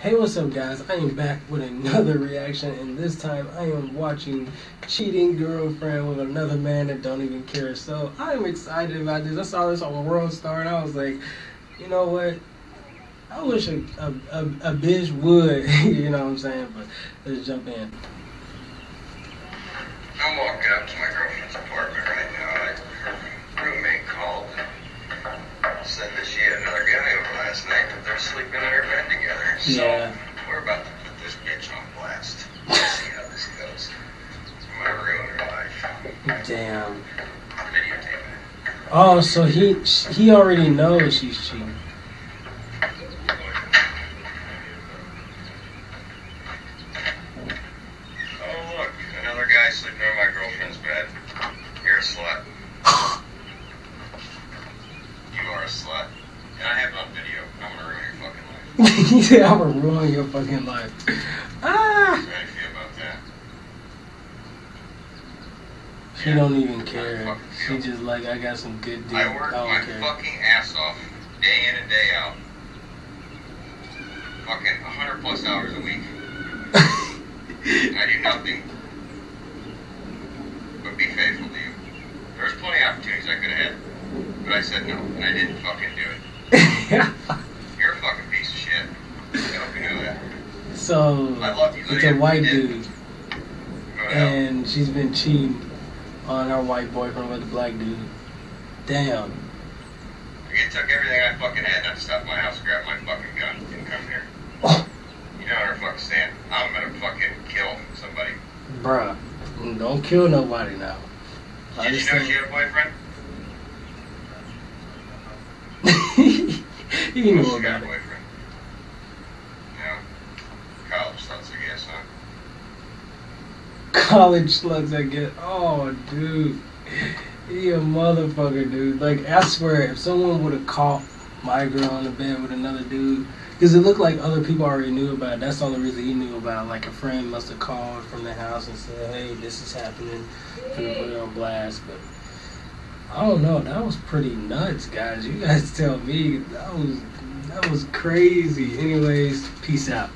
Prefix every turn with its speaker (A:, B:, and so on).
A: Hey, what's up, guys? I am back with another reaction, and this time I am watching Cheating Girlfriend with another man that don't even care. So I am excited about this. I saw this on World Star, and I was like, you know what? I wish a, a, a, a bitch would, you know what I'm saying? But let's jump in.
B: I'm walking up to my girlfriend's apartment right now. Like, her roommate called and said that she had another guy over last night, but they're sleeping in her bed together. So
A: Yeah.
B: we're about to put this bitch on blast. Let's see how this goes. I'm gonna ruin her life.
A: Damn.
B: It.
A: Oh, so he he already knows she's cheating.
B: Oh look, another guy sleeping in my girlfriend's bed. You're a slut. You are a slut. And I have it on video. I'm gonna ruin your fucking life.
A: he said, "I'm gonna ruin your fucking life." Ah.
B: How do you feel about that?
A: She don't even care. She just like, I got some good dick.
B: I work
A: I
B: my
A: don't care.
B: fucking ass off day in and day out. Fucking 100 plus hours a week. I do nothing but be faithful to you. There's plenty of opportunities I could have had, but I said no, and I didn't fucking do it. You're a fucking piece of shit. I hope you know that.
A: So
B: I you.
A: it's a white dude,
B: Go to hell.
A: and she's been cheating on her white boyfriend with a black dude. Damn.
B: You took everything I fucking had, and I stopped my house, grabbed my fucking gun, and come here. Oh. You know don't understand. stand. I'm gonna fucking kill somebody.
A: Bruh, don't kill nobody now. I
B: Did you
A: just
B: know she had a boyfriend?
A: think he knew
B: she got
A: about
B: a
A: it.
B: boyfriend. Yeah. College sluts, I guess, huh?
A: College slugs, I get. Oh, dude, he a motherfucker, dude. Like I swear, if someone would have caught my girl in the bed with another dude, because it looked like other people already knew about it. That's the only reason he knew about it. Like a friend must have called from the house and said, "Hey, this is happening." Put it on blast, but. I don't know. That was pretty nuts, guys. You guys tell me that was that was crazy. Anyways, peace out.